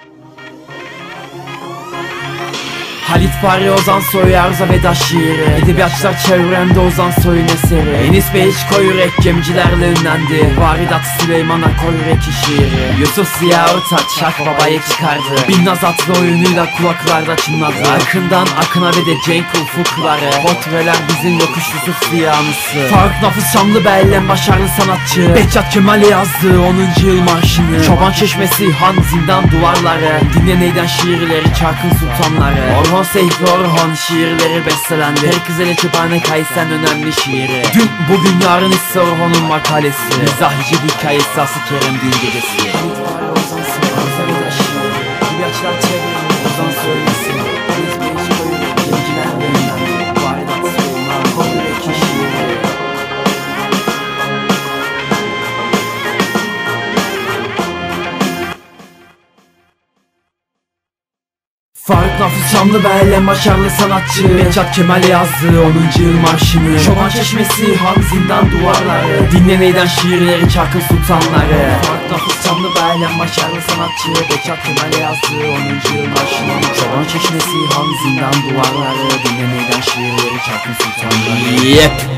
Thank you. Halit Fahri Ozan Soy Arza Veda şiiri. Edebiyatçılar çevremde Ozan Soy'un eseri Enis Bey hiç koyurek gemicilerle ünlendi. Varidat Süleyman'a koyurek şiiri. Yusuf Ziya Örtaç Şah Baba'yı çıkardı. Binnaz atlı oyunuyla kulaklarda çınladı. Akından akına ve de Cenk ufukları. Portreler bizim yokuş Yusuf Ziya'nısı Faruk Nafız Şamlı Bellen başarılı sanatçı. Behçat Kemal'e yazdığı 10. yıl marşını. Çoban Çeşmesi Han Zindan duvarları. Dinle neyden şiirleri Çarkın Sultanları. Orhon Seyfi Orhon şiirleri bestelendi. Herkese Kütüphane Kaysen önemli şiiri. Dün bugün yarın ise Orhon'un makalesi. Mizahici bir hikayesi Aslı Kerem Düğün Gecesi. Halit Fahri Ozan Soy Arza Veda şiiri Edebiyatçılar çevremde Ozan söylesi Deniz Faruk Nafız Şamlı Bellen başarılı sanatçı. Behçat Kemal yazdığı 10. yıl marşını. Çoban Çeşmesi Han Zindan duvarları. Dinle neyden şiirleri Çarkın Sultanları. Faruk Nafız Şamlı Bellen başarılı sanatçı. Behçat Kemal yazdığı 10. yıl marşını. Çoban Çeşmesi Han Zindan duvarları. Dinle neyden şiirleri Çarkın Sultanları. Yep